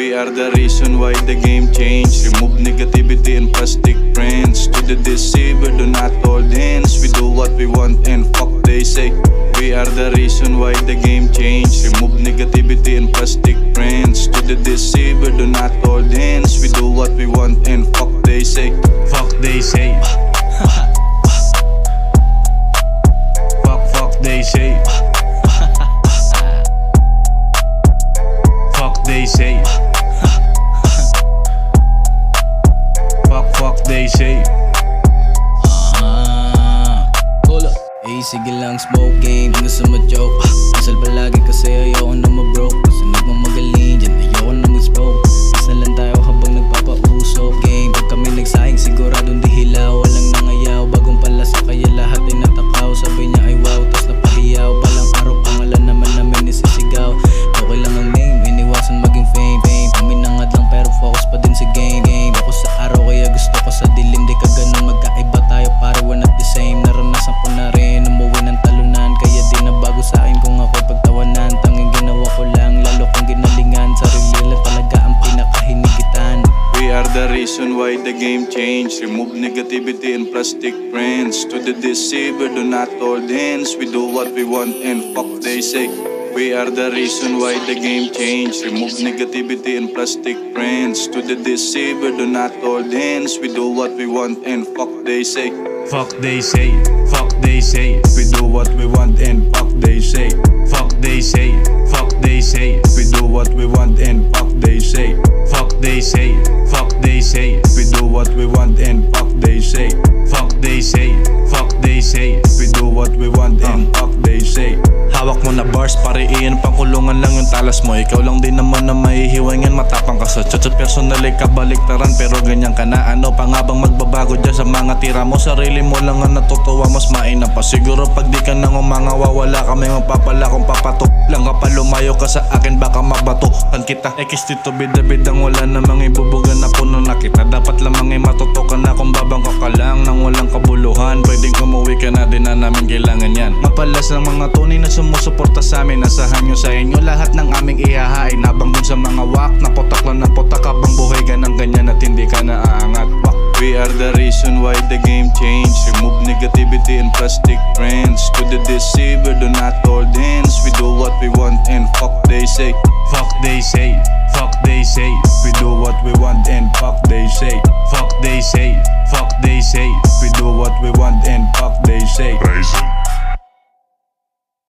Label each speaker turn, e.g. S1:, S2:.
S1: We are the reason why the game changed. Remove negativity and plastic friends. To the deceiver, do not hands. We do what we want and fuck they say. We are the reason why the game changed. Remove negativity and plastic friends. To the deceiver, do not hands. We do what we want and fuck they say.
S2: Fuck they say.
S3: Sige lang smoke game, hindi sa ma-joke Asal palagi kasi ayoko game
S1: changed. Remove negativity and plastic friends. To the deceiver, do not hold hands. We do what we want and fuck they say. We are the reason why the game changed. Remove negativity and plastic friends. To the deceiver, do not hold hands. We do what we want and fuck they say.
S2: Fuck they say. Fuck they say.
S1: We do what we want and fuck they say.
S2: Fuck they say. Fuck they say.
S1: And
S4: Hawak mo na bars, pariin. Pangkulungan lang yung talas mo. Ikaw lang din naman na mahihiwangan Matapang ka sa chat personal ay kabaliktaran. Pero ganyan ka na. Ano pa nga bang magbabago dyan sa mga tira mo? Sarili mo lang ang natutuwa mas mainam pa. Siguro pag di ka nang umangawa Wala kami magpapala. Kung papatok Lang ka pa lumayo ka sa akin baka mabatukan kita. Ekis dito bida-bidang wala namang ibubugan na puno na kita. Dapat lamang ay matutukan na kung babangka na namin kailangan yan Mapalas ng mga tunay na sumusuporta sa amin Nasahan nyo sa inyo lahat ng aming ihahain Habang dun sa mga wak na potak lang ng potak Habang buhay ka ng ganyan at hindi ka naaangat Wak
S1: We are the reason why the game changed. Remove negativity and plastic friends. To the deceiver, do not hold hands. We do what we want and fuck they say.
S2: Fuck they say. Say.